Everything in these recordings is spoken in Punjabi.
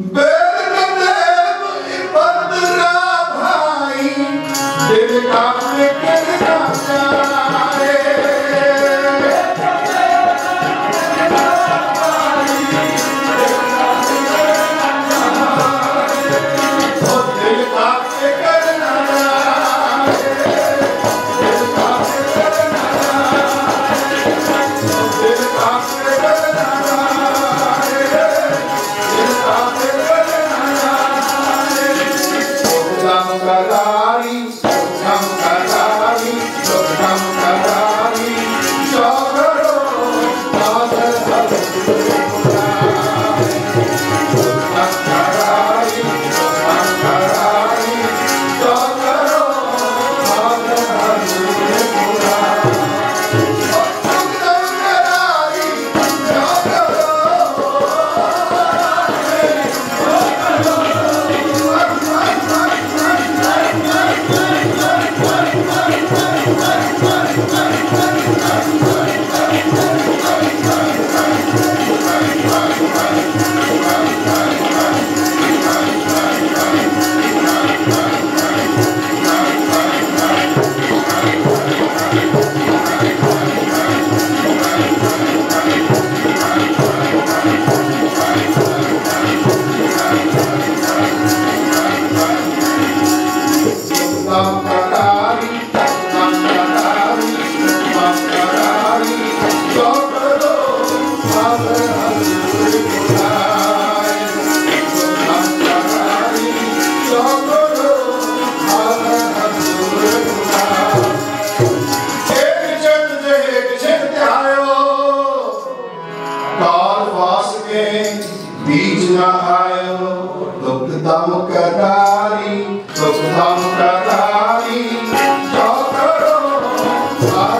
But Wow.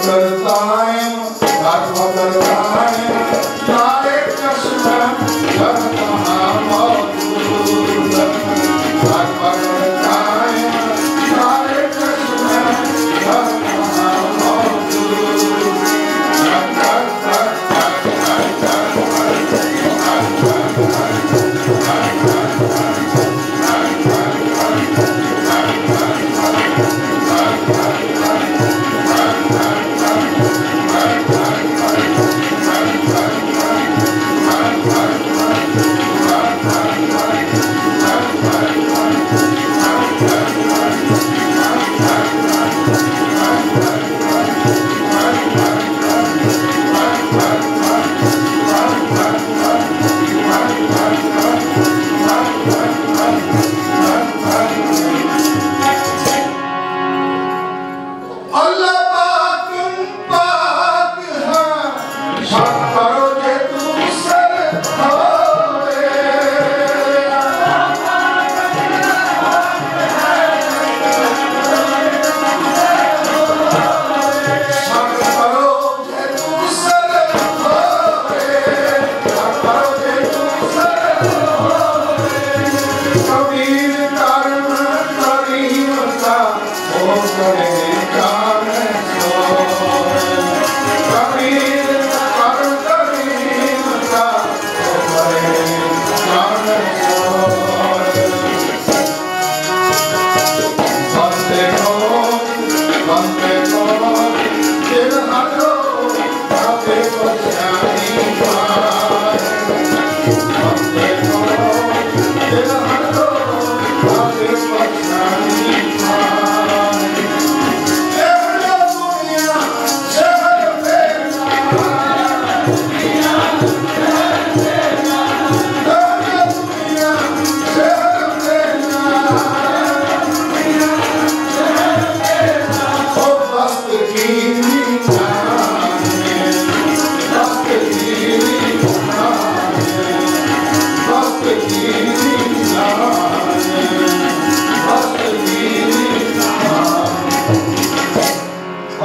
The time, not water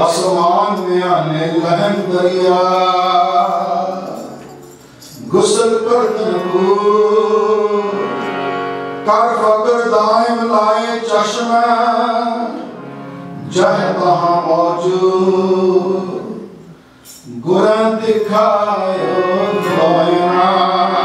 ਅਸਮਾਨ ਨਿਆਨੇ ਲਹਿਮ ਦਰਿਆ ਗੁਸਲ ਕਰਨ ਕੋ ਕਰ ਫਕਰ ਦਾਇਮ ਲਾਏ ਚਸ਼ਮਾ। ਜਹ ਤਹਾਂ ਮੌਜੂਦ। ਗੁਰਾਂ ਦਿਖਾਇਓ ਦੁਆਇਆ